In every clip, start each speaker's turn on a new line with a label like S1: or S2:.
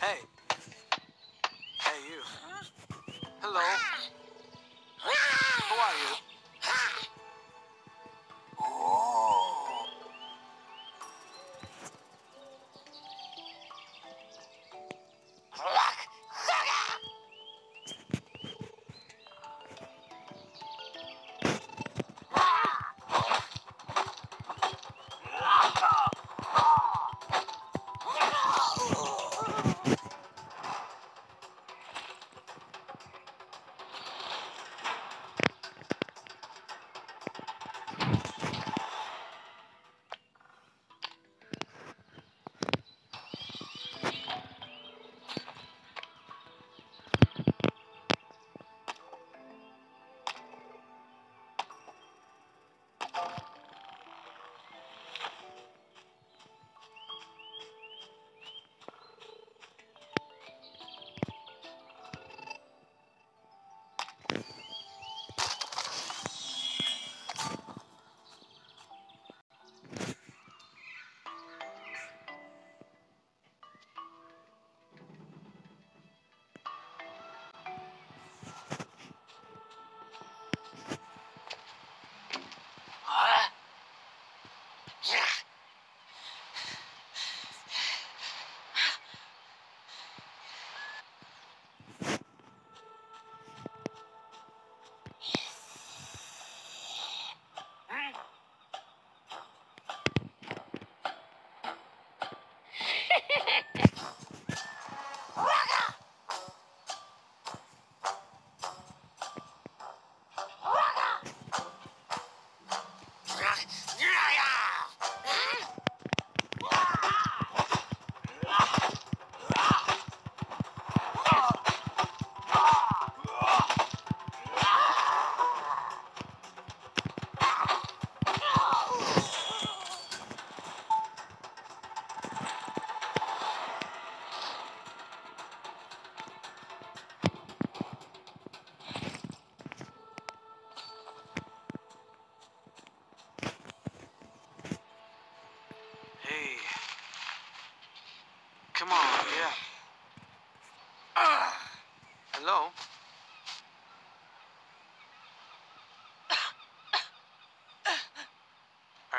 S1: Hey. Hey, you. Hello. Who are you?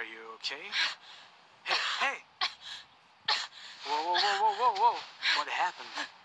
S1: Are you okay? Hey, hey! Whoa, whoa, whoa, whoa, whoa, whoa! What happened?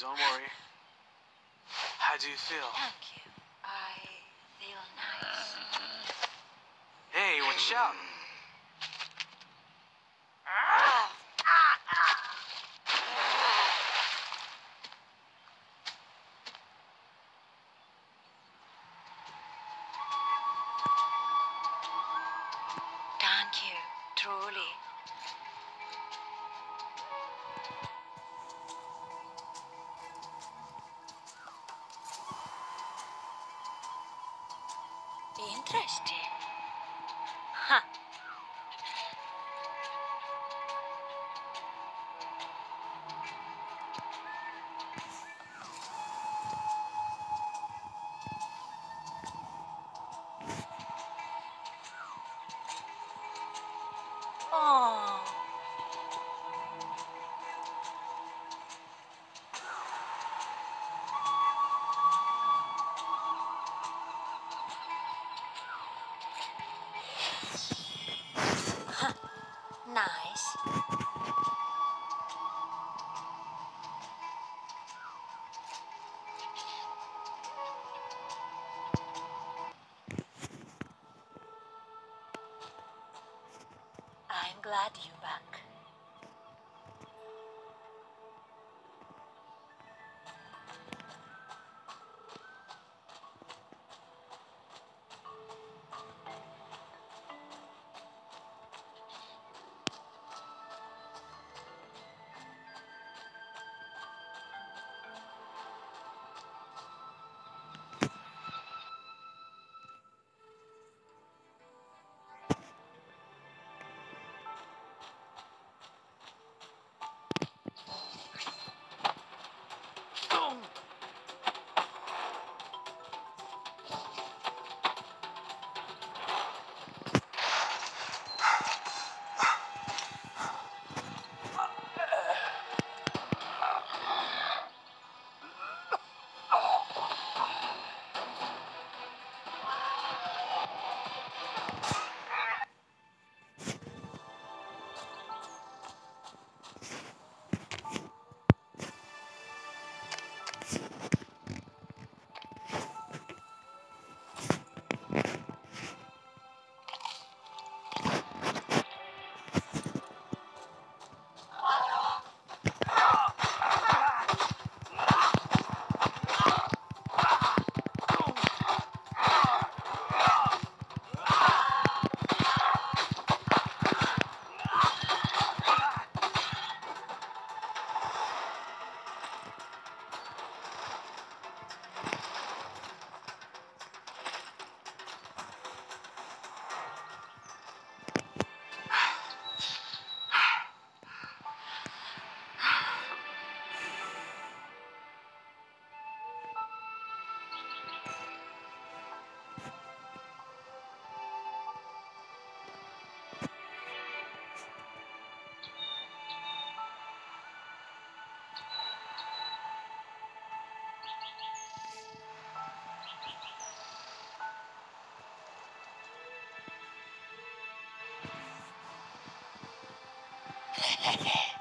S1: Don't worry. How do you feel?
S2: Thank you. I feel nice.
S1: Hey, watch out!
S2: Glad you're Hehehehe.